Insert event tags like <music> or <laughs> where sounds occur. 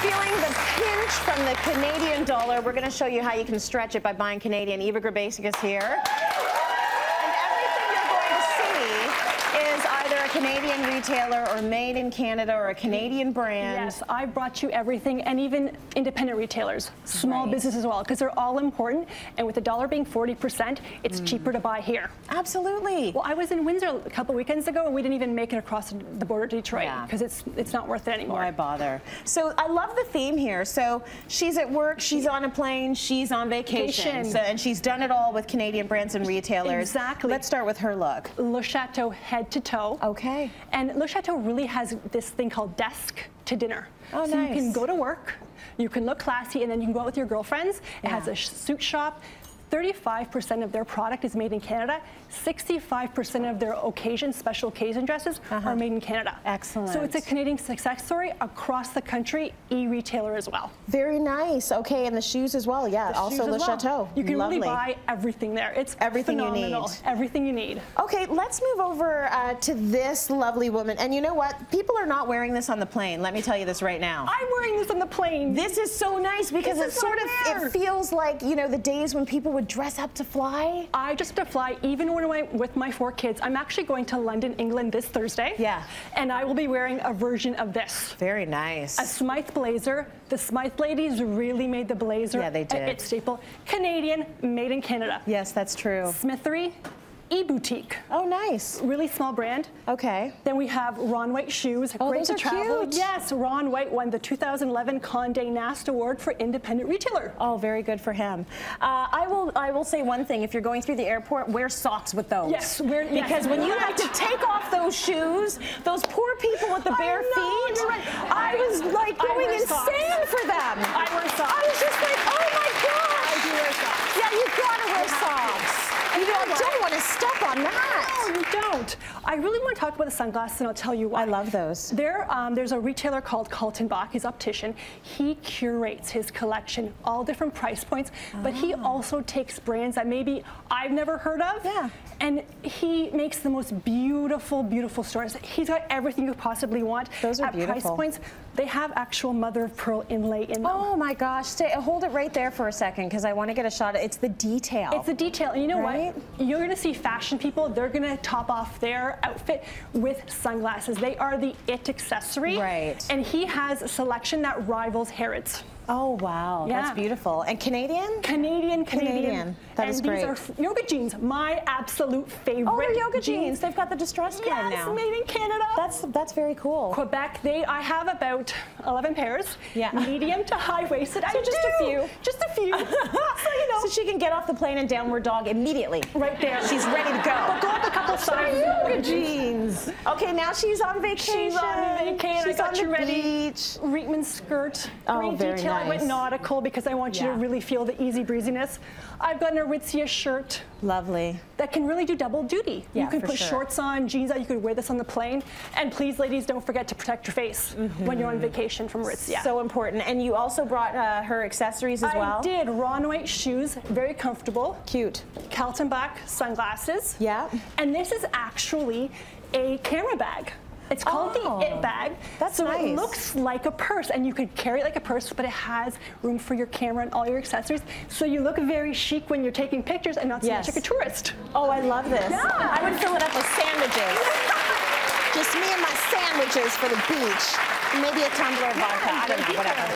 feeling the pinch from the Canadian dollar, we're going to show you how you can stretch it by buying Canadian. Iva Grbesic is here. Canadian retailer or made in Canada or a Canadian brand. Yes, I brought you everything and even independent retailers, small right. business as well, because they're all important. And with the dollar being 40%, it's mm. cheaper to buy here. Absolutely. Well, I was in Windsor a couple weekends ago and we didn't even make it across the border to Detroit because yeah. it's it's not worth it anymore. Why bother? So I love the theme here. So she's at work, she's on a plane, she's on vacation. vacation. So, and she's done it all with Canadian brands and retailers. Exactly. Let's start with her look. Le Chateau head to toe. Okay. And Le Chateau really has this thing called desk to dinner. Oh, so nice. you can go to work, you can look classy, and then you can go out with your girlfriends. Yeah. It has a suit shop. 35% of their product is made in Canada. 65% of their occasion, special occasion dresses uh -huh. are made in Canada. Excellent. So it's a Canadian success story across the country, e-retailer as well. Very nice. Okay, and the shoes as well. Yeah, the also Le well. Chateau. You can Lovely. really buy everything there. It's everything phenomenal. you need. Everything you need. Okay, let's move over uh, to this lovely woman. And you know what? People are not wearing this on the plane. Let me tell you this right now. I'm wearing this on the plane. This is so nice because it sort of it feels like you know the days when people would dress up to fly? I just have to fly even when I'm with my four kids. I'm actually going to London, England this Thursday. Yeah. And I will be wearing a version of this. Very nice. A Smythe blazer. The Smythe ladies really made the blazer. Yeah, they did. It's staple. Canadian, made in Canada. Yes, that's true. Smithery, e-boutique. Oh, nice. Really small brand. Okay. Then we have Ron White shoes. Oh, Great those to are travel. cute. Yes, Ron White won the 2011 Condé Nast Award for Independent Retailer. Oh, very good for him. Uh, I will I will say one thing. If you're going through the airport, wear socks with those. Yes, wear, Because yes, when you right. have to take off those shoes, those poor people with the bare know, feet, right. I was like going insane socks. for them. I wear socks. I was just like, oh my gosh. I do wear socks. Yeah, you gotta wear socks. You don't, don't want to step on that. No, you don't. I really want to talk about the sunglasses, and I'll tell you why. I love those. There, um, there's a retailer called Kaltenbach. He's optician. He curates his collection, all different price points, but he ah. also takes brands that maybe I've never heard of. Yeah. And he makes the most beautiful, beautiful stores. He's got everything you possibly want. Those are at beautiful. price points. They have actual mother of pearl inlay in them. Oh my gosh! Stay, hold it right there for a second because I want to get a shot. It's the detail. It's the detail. And you know right? what? You're going to see fashion people. They're going to top off their outfit with sunglasses. They are the it accessory. Right. And he has a selection that rivals Harrods. Oh, wow. Yeah. That's beautiful. And Canadian? Canadian, Canadian. Canadian. That and is great. these are yoga jeans, my absolute favorite. Oh, they're yoga jeans. jeans. They've got the distressed yes, kind now. made in Canada. That's that's very cool. Quebec, they I have about 11 pairs. Yeah. <laughs> Medium to high-waisted. So I just do. a few. Just a few. <laughs> so, you know. So she can get off the plane and downward dog immediately. Right there. She's ready to go. But go up a couple sizes. Yoga Okay, now she's on vacation. She's on vacation. She's I got on you ready. Beach. Reitman skirt. Oh, Green very detail. nice. I went nautical because I want you to really feel the easy breeziness. I've got an Aritzia shirt. Lovely. That can really do double duty. Yeah, you can put sure. shorts on, jeans on, you could wear this on the plane. And please, ladies, don't forget to protect your face mm -hmm. when you're on vacation from Aritzia. So important. And you also brought uh, her accessories as I well? I did. Ron White shoes, very comfortable. Cute. Kaltenbach sunglasses. Yeah. And this is actually a camera bag. It's oh, called oh, the It Bag. That's so nice. it looks like a purse, and you could carry it like a purse, but it has room for your camera and all your accessories. So you look very chic when you're taking pictures and not so yes. much like a tourist. Oh, I love this. Yeah. I would fill it up with sandwiches. <laughs> Just me and my sandwiches for the beach. Maybe a tumbler of vodka. I don't know, whatever.